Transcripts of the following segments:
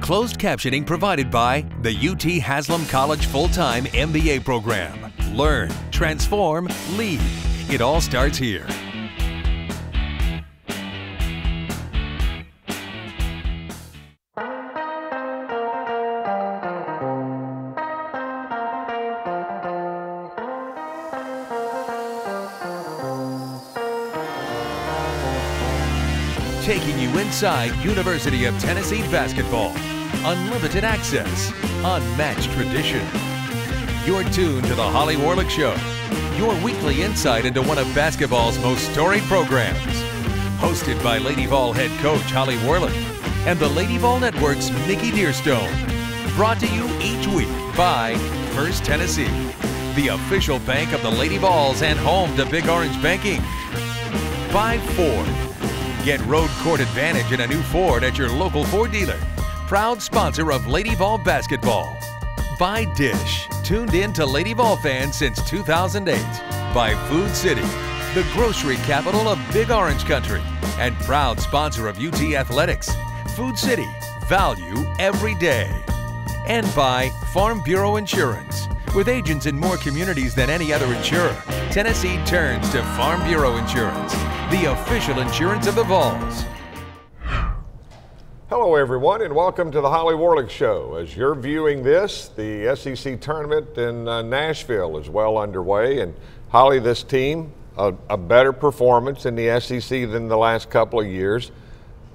Closed captioning provided by the UT Haslam College full time MBA program. Learn, transform, lead. It all starts here. Inside University of Tennessee basketball. Unlimited access, unmatched tradition. You're tuned to the Holly Warlick Show, your weekly insight into one of basketball's most storied programs. Hosted by Lady Vol head coach Holly Warlick and the Lady Vol Network's Mickey Dearstone. Brought to you each week by First Tennessee, the official bank of the Lady Vols and home to Big Orange Banking. By Ford, Get road court advantage in a new Ford at your local Ford dealer. Proud sponsor of Lady Vol basketball. By Dish, tuned in to Lady Vol fans since 2008. By Food City, the grocery capital of Big Orange Country, and proud sponsor of UT Athletics. Food City, value every day. And by Farm Bureau Insurance. With agents in more communities than any other insurer, Tennessee turns to Farm Bureau Insurance the official insurance of the Vols. Hello, everyone, and welcome to the Holly Warlick Show. As you're viewing this, the SEC tournament in uh, Nashville is well underway, and Holly, this team, a, a better performance in the SEC than the last couple of years.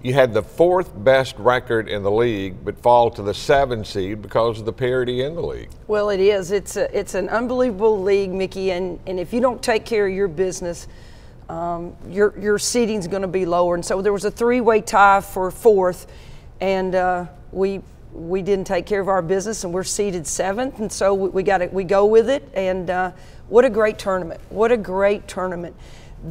You had the fourth best record in the league, but fall to the seven seed because of the parity in the league. Well, it is. It's a, it's an unbelievable league, Mickey, and, and if you don't take care of your business, um, your your seating is going to be lower. And so there was a three-way tie for fourth, and uh, we we didn't take care of our business, and we're seated seventh. And so we, we got to we go with it. And uh, what a great tournament! What a great tournament!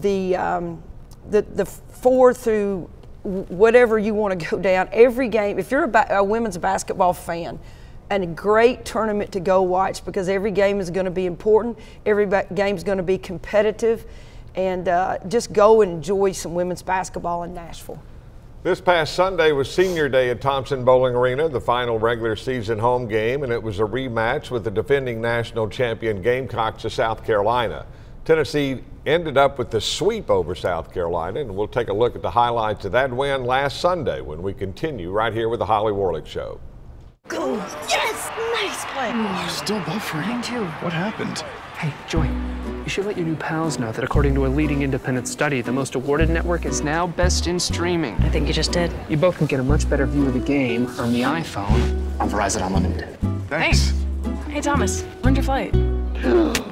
The um, the the four through whatever you want to go down every game. If you're a, ba- a women's basketball fan and a great tournament to go watch because every game is going to be important. Every ba- game is going to be competitive and uh, just go and enjoy some women's basketball in Nashville. This past Sunday was senior day at Thompson Boling Arena, the final regular season home game, and it was a rematch with the defending national champion Gamecocks of South Carolina. Tennessee ended up with the sweep over South Carolina, and we'll take a look at the highlights of that win last Sunday when we continue right here with the Holly Warlick Show. Go! Yes! Nice play! Oh, still buffering. Me too. What happened? Hey, Joy, you should let your new pals know that according to a leading independent study, the most awarded network is now best in streaming. I think you just did. You both can get a much better view of the game on the iPhone on Verizon Unlimited. Thanks. Hey, Thomas, when's your flight?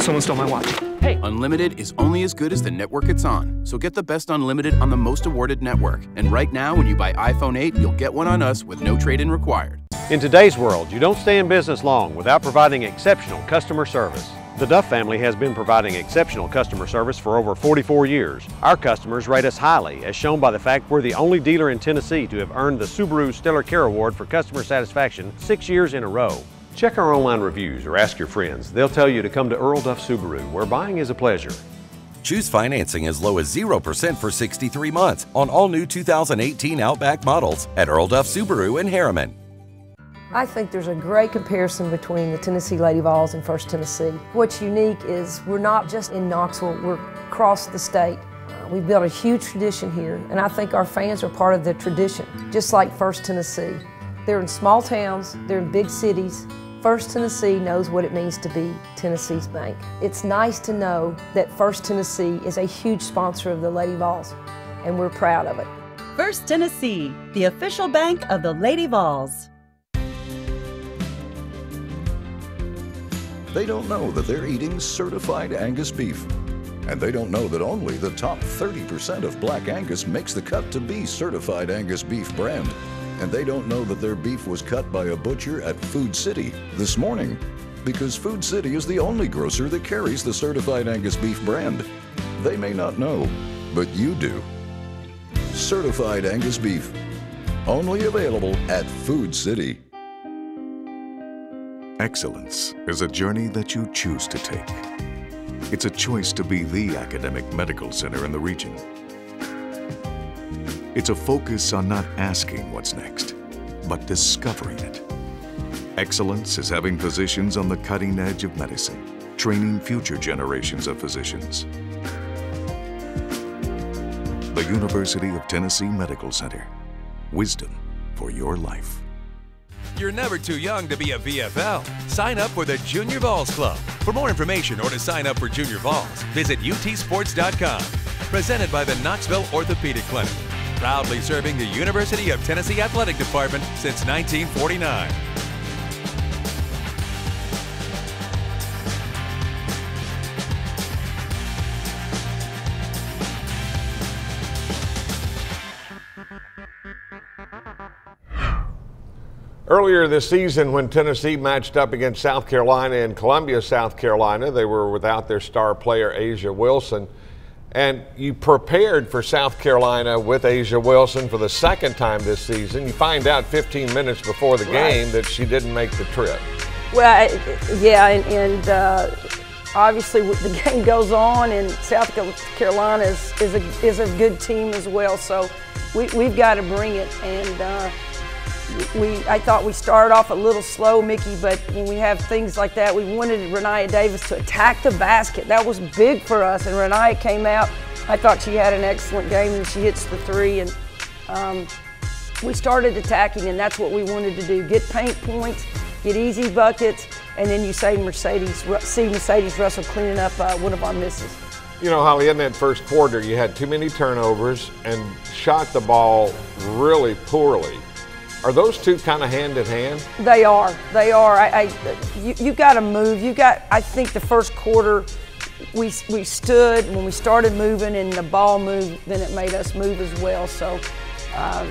Someone stole my watch. Hey, Unlimited is only as good as the network it's on. So get the best unlimited on the most awarded network. And right now, when you buy iPhone 8, you'll get one on us with no trade in required. In today's world, you don't stay in business long without providing exceptional customer service. The Duff family has been providing exceptional customer service for over 44 years. Our customers rate us highly, as shown by the fact we're the only dealer in Tennessee to have earned the Subaru Stellar Care Award for customer satisfaction six years in a row. Check our online reviews or ask your friends. They'll tell you to come to Earl Duff Subaru, where buying is a pleasure. Choose financing as low as 0% for 63 months on all new 2018 Outback models at Earl Duff Subaru in Harriman. I think there's a great comparison between the Tennessee Lady Vols and First Tennessee. What's unique is we're not just in Knoxville, we're across the state. Uh, we've built a huge tradition here, and I think our fans are part of the tradition, just like First Tennessee. They're in small towns, they're in big cities. First Tennessee knows what it means to be Tennessee's bank. It's nice to know that First Tennessee is a huge sponsor of the Lady Vols, and we're proud of it. First Tennessee, the official bank of the Lady Vols. They don't know that they're eating certified Angus beef. And they don't know that only the top 30% of Black Angus makes the cut to be certified Angus beef brand. And they don't know that their beef was cut by a butcher at Food City this morning. Because Food City is the only grocer that carries the certified Angus beef brand. They may not know, but you do. Certified Angus beef. Only available at Food City. Excellence is a journey that you choose to take. It's a choice to be the academic medical center in the region. It's a focus on not asking what's next, but discovering it. Excellence is having physicians on the cutting edge of medicine, training future generations of physicians. The University of Tennessee Medical Center. Wisdom for your life. You're never too young to be a VFL. Sign up for the Junior Vols Club. For more information or to sign up for Junior Vols, visit utsports.com. Presented by the Knoxville Orthopedic Clinic. Proudly serving the University of Tennessee Athletic Department since 1949. Earlier this season, when Tennessee matched up against South Carolina in Columbia, South Carolina, they were without their star player, A'ja Wilson. And you prepared for South Carolina with A'ja Wilson for the second time this season. You find out 15 minutes before the Right. game that she didn't make the trip. Well, I- yeah, and, and uh, obviously the game goes on, and South Carolina is, is, a, is a good team as well. So we, we've got to bring it. And uh, we, I thought we started off a little slow, Mickey, but when we have things like that, we wanted Rennia Davis to attack the basket. That was big for us, and Rennia came out. I thought she had an excellent game, and she hits the three, and um, we started attacking, and that's what we wanted to do: get paint points, get easy buckets, and then you say Mercedes, see Mercedes Russell cleaning up uh, one of our misses. You know, Holly, in that first quarter, you had too many turnovers and shot the ball really poorly. Are those two kind of hand in hand? They are. They are. I, I you, you got to move. You got. I think the first quarter, we we stood when we started moving and the ball moved. Then it made us move as well. So. Um,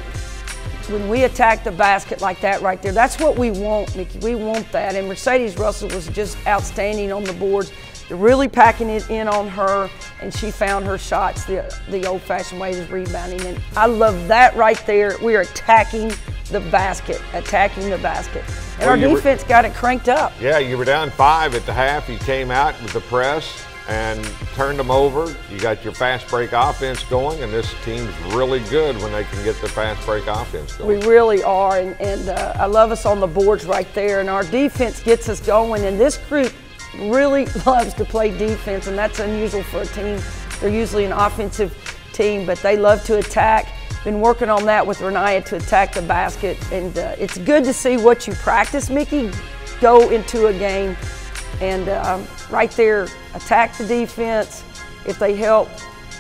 when we attack the basket like that right there, that's what we want, Mickey. We want that. And Mercedes Russell was just outstanding on the boards. They're really packing it in on her, and she found her shots the, the old fashioned way of rebounding. And I love that right there. We are attacking the basket, attacking the basket. And Well, our you were- defense got it cranked up. Yeah, you were down five at the half. You came out with the press and turned them over. You got your fast break offense going, and this team's really good when they can get the fast break offense going. We really are, and, and uh, I love us on the boards right there. And our defense gets us going. And this group really loves to play defense, and that's unusual for a team. They're usually an offensive team, but they love to attack. Been working on that with Rennia to attack the basket, and uh, it's good to see what you practice, Mickey, go into a game, and um, right there, attack the defense. If they help,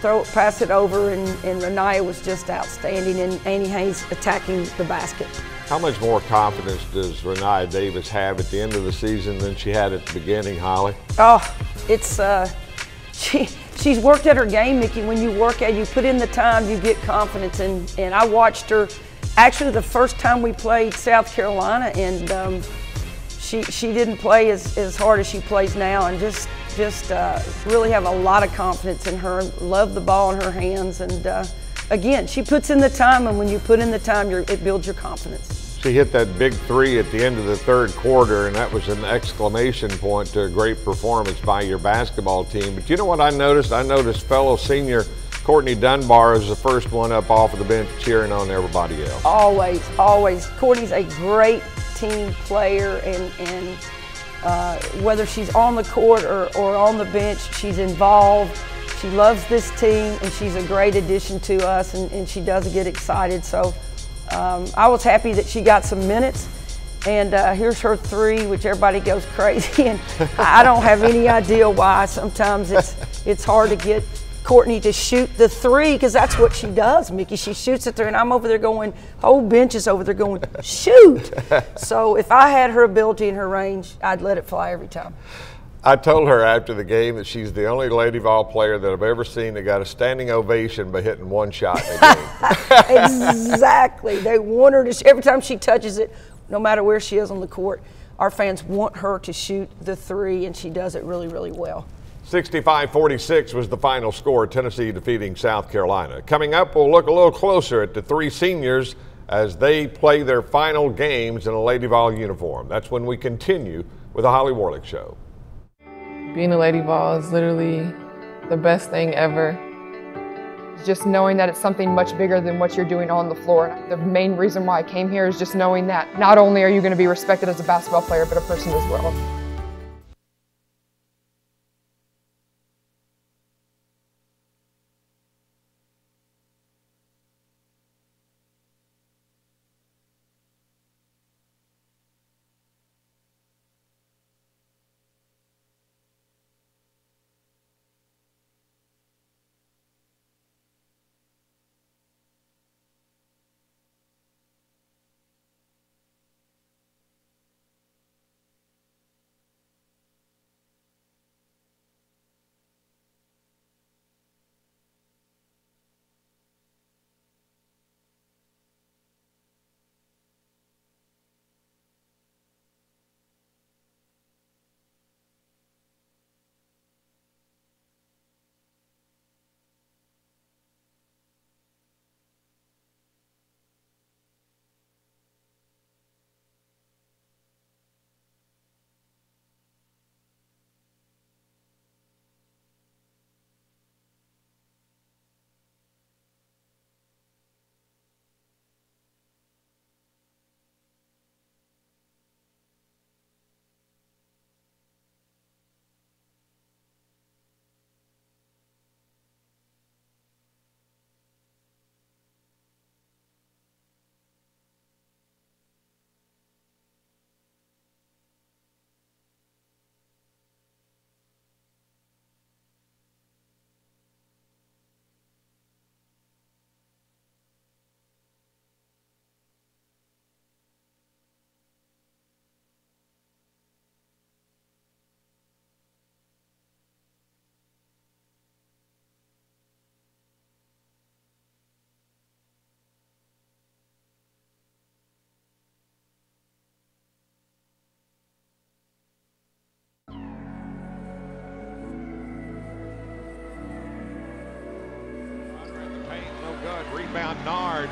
throw it, pass it over, and, and Rennia was just outstanding, and Annie Hayes attacking the basket. How much more confidence does Rennia Davis have at the end of the season than she had at the beginning, Holly? Oh, it's uh, she she's worked at her game, Mickey. When you work at, you put in the time, you get confidence. And and I watched her. Actually, the first time we played South Carolina, and um, she she didn't play as, as hard as she plays now, and just just uh, really have a lot of confidence in her. Love the ball in her hands, and uh, again, she puts in the time, and when you put in the time, it builds your confidence. She hit that big three at the end of the third quarter, and that was an exclamation point to a great performance by your basketball team. But you know what I noticed? I noticed fellow senior Kortney Dunbar is the first one up off of the bench cheering on everybody else. Always, always. Kortney's a great team player, and, and uh, whether she's on the court or, or on the bench, she's involved. She loves this team, and she's a great addition to us, and, and she does get excited. So um, I was happy that she got some minutes. And uh, here's her three, which everybody goes crazy, and I don't have any idea why. Sometimes it's it's hard to get Kortney to shoot the three because that's what she does, Mickey. She shoots it there, and I'm over there going, whole bench is over there going, shoot. so if I had her ability and her range, I'd let it fly every time. I told her after the game that she's the only Lady Vol player that I've ever seen that got a standing ovation by hitting one shot in a game. exactly. They want her to, every time she touches it, no matter where she is on the court, our fans want her to shoot the three, and she does it really, really well. 65 46 was the final score, Tennessee defeating South Carolina. Coming up, we'll look a little closer at the three seniors as they play their final games in a Lady Vol uniform. That's when we continue with the Holly Warlick Show. Being a Lady Vol is literally the best thing ever. Just knowing that it's something much bigger than what you're doing on the floor. The main reason why I came here is just knowing that not only are you going to be respected as a basketball player, but a person as well.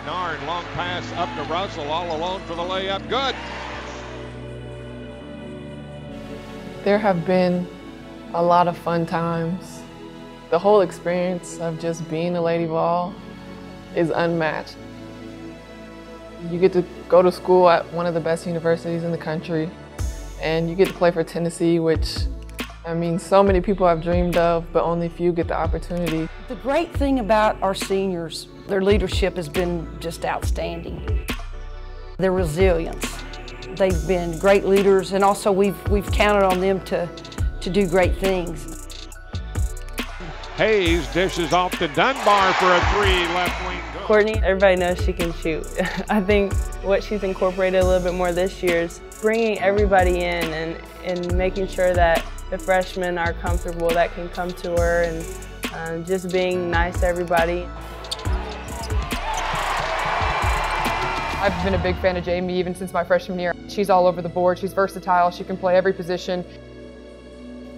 Nared. Nared, long pass up to Russell, all alone for the layup. Good. There have been a lot of fun times. The whole experience of just being a Lady Vol is unmatched. You get to go to school at one of the best universities in the country, and you get to play for Tennessee, which I mean, so many people have dreamed of, but only few get the opportunity. The great thing about our seniors, their leadership has been just outstanding. Their resilience. They've been great leaders, and also we've, we've counted on them to, to do great things. Hayes dishes off to Dunbar for a three, left wing. Goal. Kortney, everybody knows she can shoot. I think what she's incorporated a little bit more this year is bringing everybody in and, and making sure that the freshmen are comfortable that can come to her and um, just being nice to everybody. I've been a big fan of Jaime even since my freshman year. She's all over the board, she's versatile, she can play every position.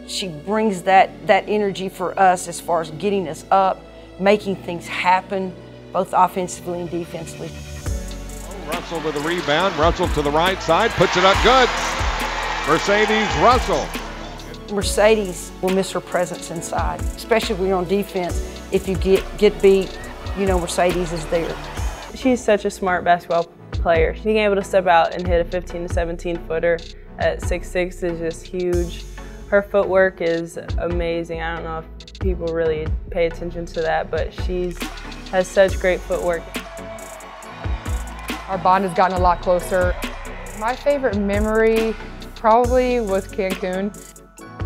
She brings that, that energy for us as far as getting us up, making things happen, both offensively and defensively. Oh, Russell with the rebound, Russell to the right side, puts it up good. Mercedes Russell. Mercedes will miss her presence inside, especially when you're on defense. If you get, get beat, you know Mercedes is there. She's such a smart basketball player. Being able to step out and hit a 15 to 17 footer at 6'6 is just huge. Her footwork is amazing. I don't know if people really pay attention to that, but she's has such great footwork. Our bond has gotten a lot closer. My favorite memory probably was Cancun.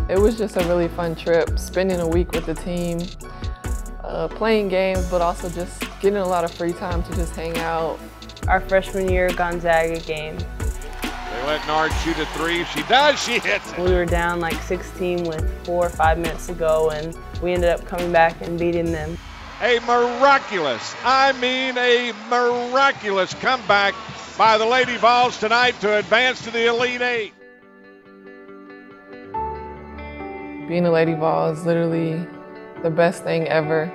It was just a really fun trip, spending a week with the team, uh, playing games, but also just getting a lot of free time to just hang out. Our freshman year Gonzaga game. They let Nared shoot a three. If she does, she hits it. We were down like 16 with four or five minutes to go, and we ended up coming back and beating them. A miraculous, I mean a miraculous comeback by the Lady Vols tonight to advance to the Elite Eight. Being a Lady Vol is literally the best thing ever.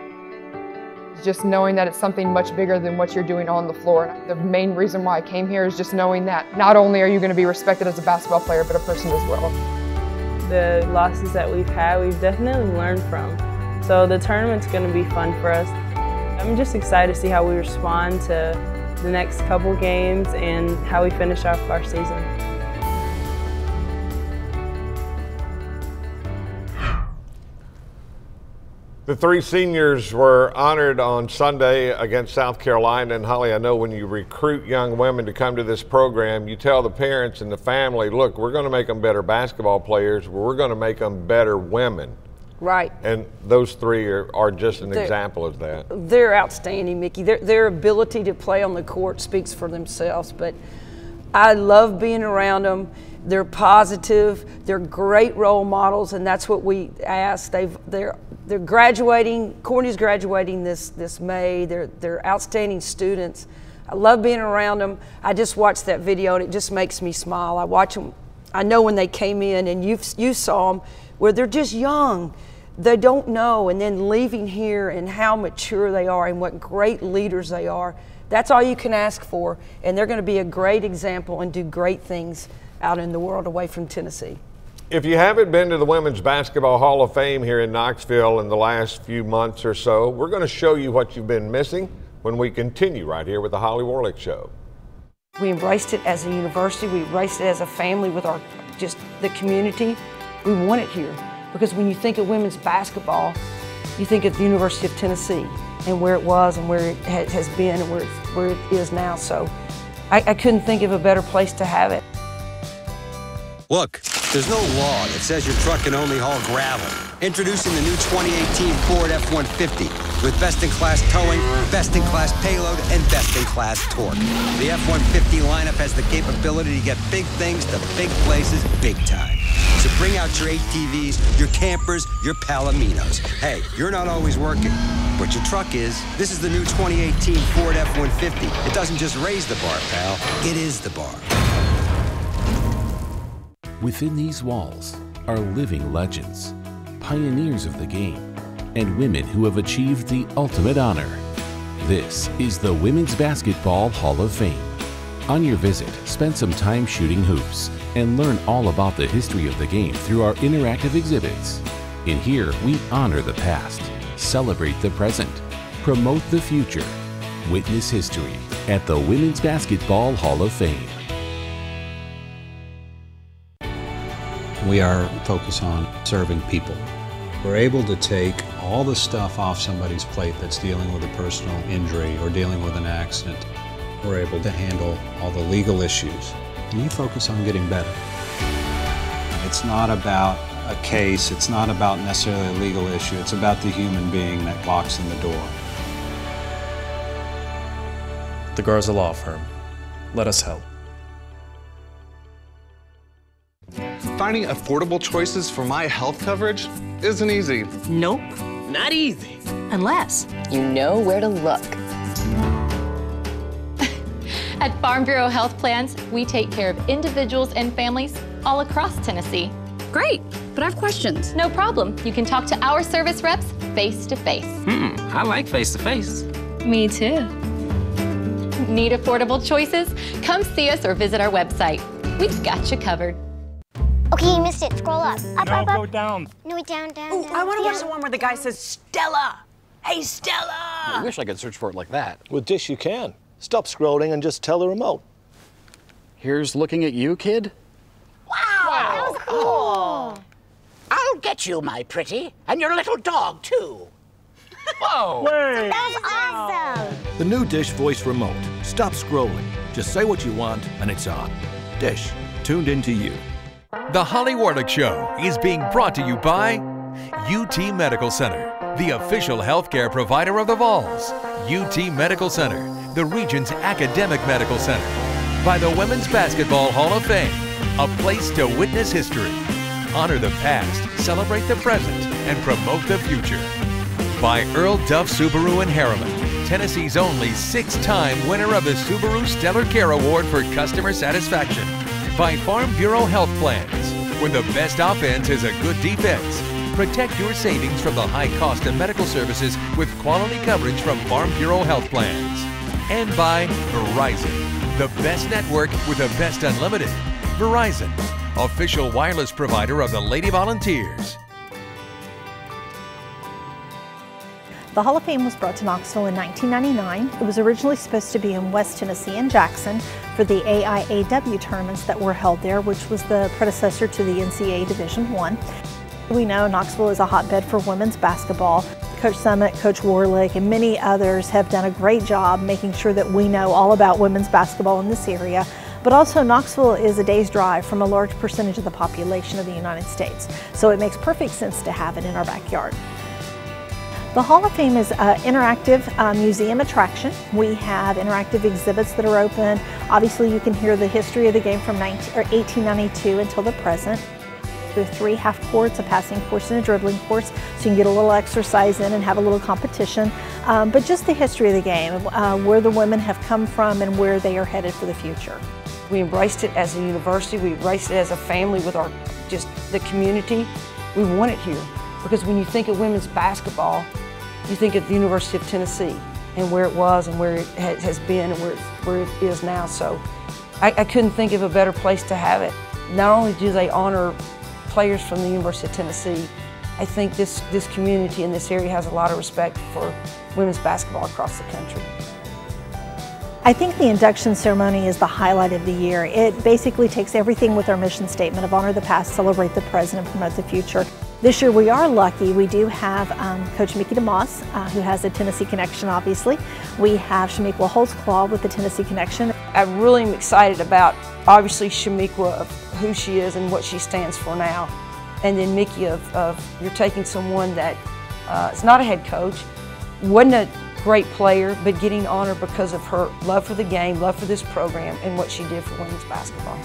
Just knowing that it's something much bigger than what you're doing on the floor. The main reason why I came here is just knowing that not only are you going to be respected as a basketball player, but a person as well. The losses that we've had, we've definitely learned from. So the tournament's going to be fun for us. I'm just excited to see how we respond to the next couple games and how we finish off our season. The three seniors were honored on Sunday against South Carolina. And Holly, I know when you recruit young women to come to this program, you tell the parents and the family, look, we're going to make them better basketball players, we're going to make them better women. Right. And those three are, are just an They're- example of that. They're outstanding, Mickey. Their, their ability to play on the court speaks for themselves. But I love being around them. They're positive. They're great role models, and that's what we ask. They've they're they're graduating. Kortney's graduating this this May. They're they're outstanding students. I love being around them. I just watched that video, and it just makes me smile. I watch them. I know when they came in, and you you saw them where they're just young they don't know and then leaving here and how mature they are and what great leaders they are that's all you can ask for and they're going to be a great example and do great things out in the world away from tennessee. If you haven't been to the Women's Basketball Hall of Fame here in Knoxville in the last few months or so, we're going to show you what you've been missing when we continue right here with the Holly Warlick Show. we embraced it as a university. We embraced it as a family with our just the community. We want it here because when you think of women's basketball you think of the university of tennessee and where it was and where it has been and where, where it is now. So I, I couldn't think of a better place to have it Look, there's no law that says your truck can only haul gravel. Introducing the new 2018 Ford F-150 with best-in-class towing, best-in-class payload, and best-in-class torque. The F-150 lineup has the capability to get big things to big places big time. So bring out your ATVs, your campers, your Palominos. Hey, you're not always working, but your truck is. This is the new 2018 Ford F-150. It doesn't just raise the bar, pal. It is the bar. Within these walls are living legends, pioneers of the game, and women who have achieved the ultimate honor. This is the Women's Basketball Hall of Fame. On your visit, spend some time shooting hoops and learn all about the history of the game through our interactive exhibits. In here, we honor the past, celebrate the present, promote the future, witness history at the Women's Basketball Hall of Fame. We are focused on serving people. We're able to take all the stuff off somebody's plate that's dealing with a personal injury or dealing with an accident. We're able to handle all the legal issues. And you focus on getting better. It's not about a case, it's not about necessarily a legal issue, it's about the human being that walks in the door. The Garza Law Firm. Let us help. Finding affordable choices for my health coverage isn't easy. Nope, not easy. Unless you know where to look. At Farm Bureau Health Plans, we take care of individuals and families all across Tennessee. Great, but I have questions. No problem. You can talk to our service reps face to face. Hmm, I like face to face. Me too. Need affordable choices? Come see us or visit our website. We've got you covered. Okay, you missed it. Scroll up. Up, No, up, up. go down. No, wait, down, down, Ooh, down. I want to down. watch the one where the guy says, Stella. Hey, Stella. I wish I could search for it like that. With Dish, you can. Stop scrolling and just tell the remote. Here's looking at you, kid. Wow, that was cool. Oh. I'll get you, my pretty, and your little dog, too. Whoa. That was awesome. The new Dish voice remote. Stop scrolling. Just say what you want, and it's on. Dish, tuned into you. The Holly Warlick Show is being brought to you by UT Medical Center, the official healthcare provider of the Vols. UT Medical Center, the region's academic medical center. By the Women's Basketball Hall of Fame, a place to witness history. Honor the past, celebrate the present, and promote the future. By Earl Duff Subaru in Harriman, Tennessee's only six time winner of the Subaru Stellar Care Award for customer satisfaction. By Farm Bureau Health Plans, when the best offense is a good defense. Protect your savings from the high cost of medical services with quality coverage from Farm Bureau Health Plans. And by Verizon, the best network with the best unlimited. Verizon, official wireless provider of the Lady Volunteers. The Hall of Fame was brought to Knoxville in 1999. It was originally supposed to be in West Tennessee and Jackson for the AIAW tournaments that were held there, which was the predecessor to the NCAA Division One. We know Knoxville is a hotbed for women's basketball. Coach Summitt, Coach Warlick, and many others have done a great job making sure that we know all about women's basketball in this area. But also Knoxville is a day's drive from a large percentage of the population of the United States. So it makes perfect sense to have it in our backyard. The Hall of Fame is an interactive uh, museum attraction. We have interactive exhibits that are open. Obviously you can hear the history of the game from 19, 1892 until the present. There are three half courts, a passing course and a dribbling course, so you can get a little exercise in and have a little competition. Um, but just the history of the game, uh, where the women have come from and where they are headed for the future. We embraced it as a university. We embraced it as a family with our just the community. We want it here because when you think of women's basketball, you think of the University of Tennessee and where it was and where it has been and where, where it is now. So I, I couldn't think of a better place to have it. Not only do they honor players from the University of Tennessee, I think this, this community in this area has a lot of respect for women's basketball across the country. I think the induction ceremony is the highlight of the year. It basically takes everything with our mission statement of honor the past, celebrate the present, and promote the future. This year we are lucky. We do have um, Coach Mickey DeMoss, uh, who has a Tennessee connection, obviously. We have Chamique Holdsclaw with the Tennessee connection. I really am excited about, obviously, Chamique of who she is and what she stands for now. And then Mickey of, of you're taking someone that uh, is not a head coach, wasn't a great player, but getting honor because of her love for the game, love for this program, and what she did for women's basketball.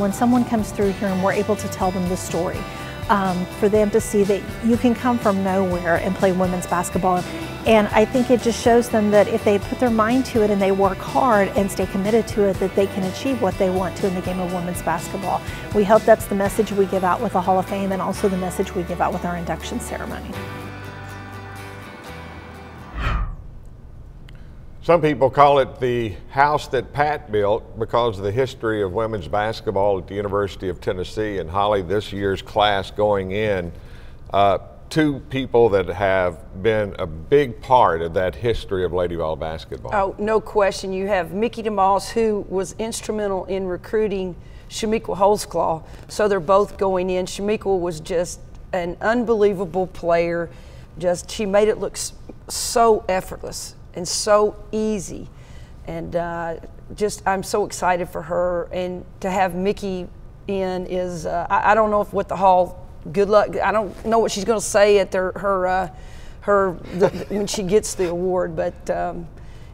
When someone comes through here and we're able to tell them the story, um, for them to see that you can come from nowhere and play women's basketball. And I think it just shows them that if they put their mind to it and they work hard and stay committed to it, that they can achieve what they want to in the game of women's basketball. We hope that's the message we give out with the Hall of Fame and also the message we give out with our induction ceremony. Some people call it the house that Pat built because of the history of women's basketball at the University of Tennessee. And Holly, this year's class going in, uh, two people that have been a big part of that history of Lady Vol basketball. Oh, no question. You have Mickey DeMoss, who was instrumental in recruiting Chamique Holdsclaw. So they're both going in. Chamique was just an unbelievable player. Just she made it look so effortless and so easy. And uh, just, I'm so excited for her. And to have Mickey in is, uh, I, I, don't know if what the Hall, good luck. I don't know what she's going to say at their, her, uh, her the, when she gets the award. But um,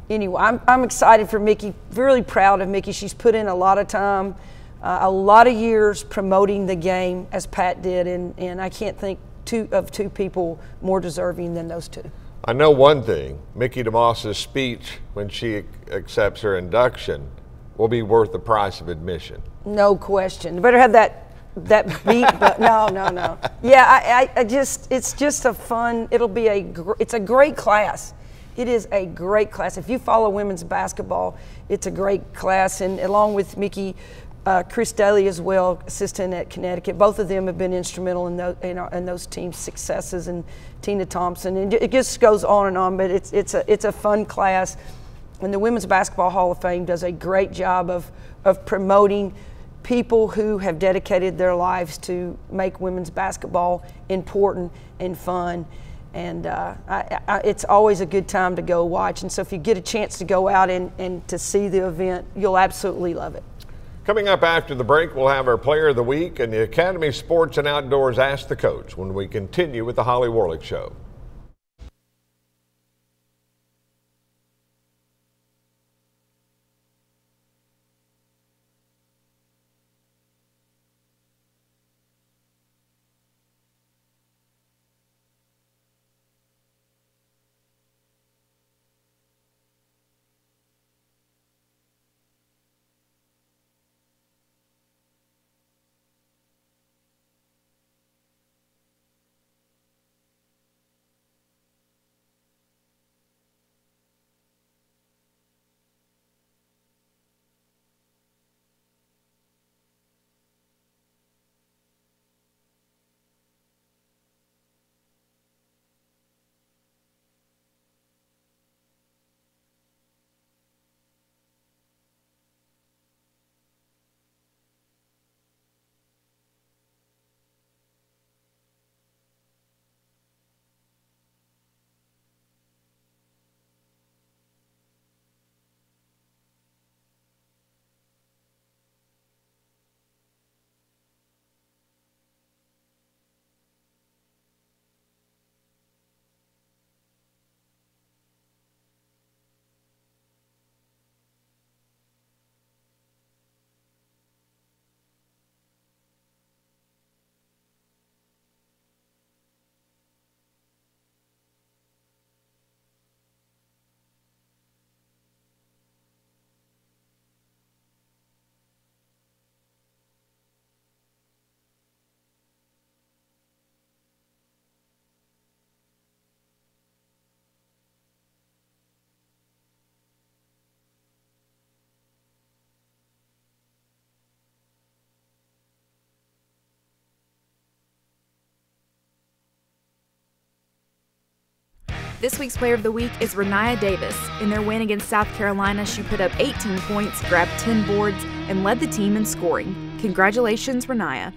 anyway, I'm, I'm excited for Mickey, really proud of Mickey. She's put in a lot of time. Uh, a lot of years promoting the game as Pat did, and, and I can't think two, of two people more deserving than those two. I know one thing. Mickey DeMoss's speech when she accepts her induction will be worth the price of admission. No question. You better have that that beat but no no no. Yeah I, I, I, just it's just a fun it'll be a gr- it's a great class. It is a great class. If you follow women's basketball it's a great class. And along with mickey uh, Chris Dailey as well, assistant at Connecticut. Both of them have been instrumental in, those, in, our, in those teams' successes, and Tina Thompson. And it just goes on and on, but it's, it's, a, it's a fun class. And the Women's Basketball Hall of Fame does a great job of, of promoting people who have dedicated their lives to make women's basketball important and fun. And uh, I, I, it's always a good time to go watch. And so if you get a chance to go out and, and to see the event, you'll absolutely love it. Coming up after the break, we'll have our Player of the Week and the Academy Sports and Outdoors Ask the Coach when we continue with the Holly Warlick Show. This week's Player of the Week is Rennia Davis. In their win against South Carolina, she put up 18 points, grabbed 10 boards, and led the team in scoring. Congratulations, Rennia.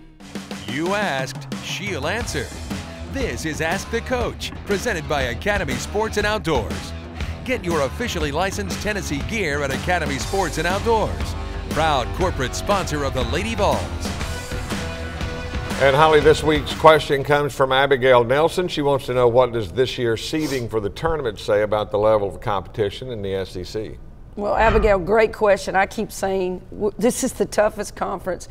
You asked, she'll answer. This is Ask the Coach, presented by Academy Sports and Outdoors. Get your officially licensed Tennessee gear at Academy Sports and Outdoors, proud corporate sponsor of the Lady Vols. And Holly, this week's question comes from Abigail Nelson. She wants to know what does this year's seeding for the tournament say about the level of competition in the SEC? Well, Abigail, great question. I keep saying this is the toughest conference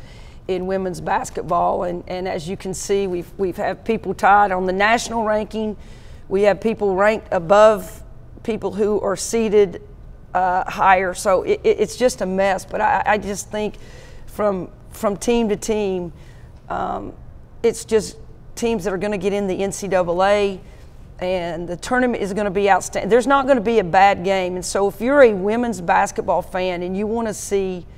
in women's basketball. And, and as you can see, we've, we've had people tied on the national ranking. We have people ranked above people who are seated uh, higher. So it, it's just a mess. But I, I, just think from, from team to team, um, it's just teams that are going to get in the NCAA and the tournament is going to be outstanding. There's not going to be a bad game. And so if you're a women's basketball fan and you want to see –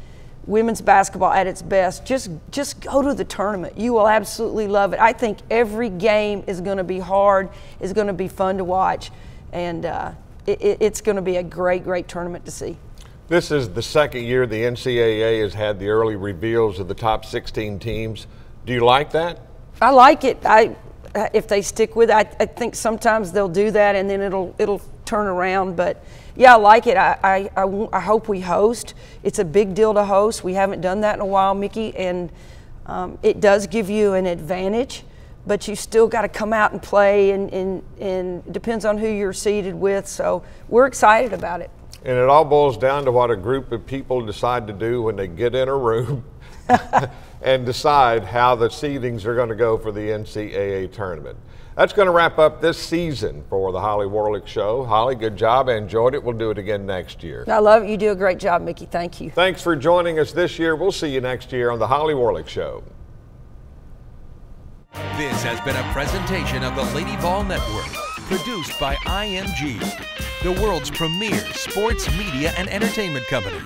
women's basketball at its best, just just go to the tournament. You will absolutely love it. I think every game is going to be hard, is going to be fun to watch, and uh, it, it's going to be a great, great tournament to see. This is the second year the NCAA has had the early reveals of the top 16 teams. Do you like that? I like it. I if they stick with it, I, I think sometimes they'll do that and then it'll it'll turn around, but yeah, I like it. I, I, I, I, hope we host. It's a big deal to host. We haven't done that in a while, Mickey, and um, it does give you an advantage, but you still got to come out and play, and, and, and depends on who you're seated with. So we're excited about it. And it all boils down to what a group of people decide to do when they get in a room and decide how the seedings are going to go for the NCAA tournament. That's going to wrap up this season for the Holly Warlick Show. Holly, good job. I enjoyed it. We'll do it again next year. I love it. You do a great job, Mickey. Thank you. Thanks for joining us this year. We'll see you next year on the Holly Warlick Show. This has been a presentation of the Lady Vol Network, produced by IMG, the world's premier sports media and entertainment company.